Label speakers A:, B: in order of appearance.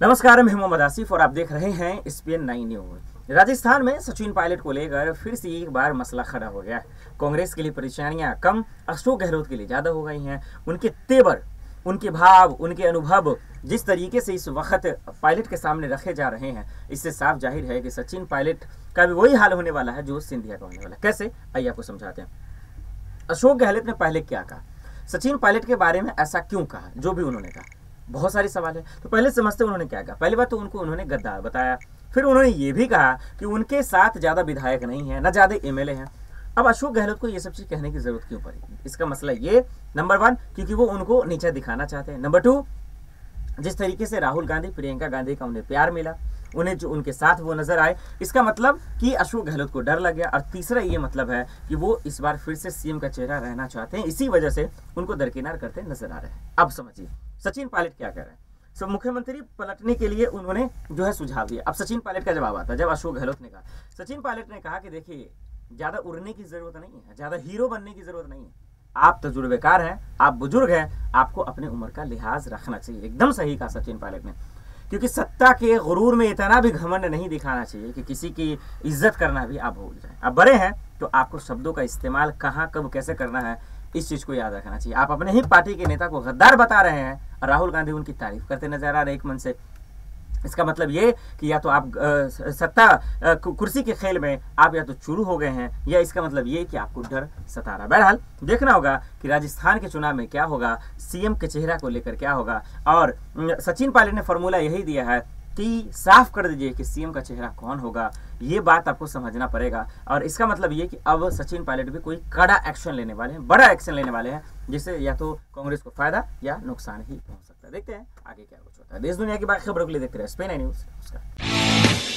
A: नमस्कार, मैं मोहम्मद आसिफ और आप देख रहे हैं स्पेन नाइन न्यूज़ राजस्थान में सचिन पायलट को लेकर फिर से एक बार मसला खड़ा हो गया है। कांग्रेस के लिए परेशानियाँ कम, अशोक गहलोत के लिए ज़्यादा हो गई हैं। उनके तेवर, उनके भाव, उनके अनुभव जिस तरीके से इस वक्त पायलट के सामने रखे जा रहे हैं, इससे साफ़ ज़ाहिर है कि सचिन पायलट का भी वही हाल होने वाला है जो सिंधिया का होने वाला कैसे? आइए आपको समझाते हैं। अशोक गहलोत ने पहले क्या कहा? सचिन पायलट के बारे में ऐसा क्यों कहा? जो भी उन्होंने कहा। बहुत सारे सवाल है। तो पहले समझते उन्होंने क्या कहा। पहली बात तो उनको, उन्होंने गद्दार बताया। फिर उन्होंने ये भी कहा कि उनके साथ ज़्यादा विधायक नहीं है, न ज़्यादा एमएलए हैं। अब अशोक गहलोत को ये सब चीज़ कहने की ज़रूरत क्यों पड़ी? इसका मसला ये नंबर वन क्योंकि वो उनको नीचे दिखाना चाहते हैं। नंबर टू जिस तरीके से राहुल गांधी, प्रियंका गांधी का उन्हें प्यार मिला, उन्हें जो उनके साथ वो नज़र आए, इसका मतलब कि अशोक गहलोत को डर लग गया। और तीसरा ये मतलब है कि वो इस बार फिर से सीएम का चेहरा रहना चाहते हैं। इसी वजह से उनको दरकिनार करते नज़र आ रहे हैं। अब समझिए। सचिन पायलट क्या कह रहे हैं? सब मुख्यमंत्री पलटने के लिए उन्होंने जो है सुझाव दिया। अब सचिन पायलट का जवाब आता है, जब अशोक गहलोत ने कहा। सचिन पायलट ने कहा कि देखिए, ज़्यादा उड़ने की ज़रूरत नहीं है, ज़्यादा हीरो बनने की ज़रूरत नहीं है। आप तजुर्बेकार हैं, आप बुज़ुर्ग हैं, आपको अपने उम्र का लिहाज रखना चाहिए। एकदम सही कहा सचिन पायलट ने। क्योंकि सत्ता के गुरूर में इतना भी घमंड नहीं दिखाना चाहिए कि किसी की इज़्ज़त करना भी आप भूल जाए। आप बड़े हैं तो आपको शब्दों का इस्तेमाल कहाँ, कब, कैसे करना है, इस चीज़ को याद रखना चाहिए। आप अपने ही पार्टी के नेता को गद्दार बता रहे हैं राहुल गांधी उनकी तारीफ़ करते नज़र आ रहे एक मन से। इसका मतलब ये कि या तो आप सत्ता कुर्सी के खेल में आप या तो शुरू हो गए हैं, या इसका मतलब ये कि आपको डर सता रहा बहरहाल, देखना होगा कि राजस्थान के चुनाव में क्या होगा, सीएम के चेहरा को लेकर क्या होगा, और सचिन पायलट ने फॉर्मूला यही दिया है कि साफ़ कर दीजिए कि सीएम का चेहरा कौन होगा, ये बात आपको समझना पड़ेगा। और इसका मतलब ये कि अब सचिन पायलट भी कोई कड़ा एक्शन लेने वाले हैं, बड़ा एक्शन लेने वाले हैं जिससे या तो कांग्रेस को फ़ायदा या नुकसान ही पहुँच सकता है। देखते हैं आगे क्या कुछ होता है। देश दुनिया की बाकी खबरों के लिए देखते रहे स्पेन न्यूज़। नमस्कार।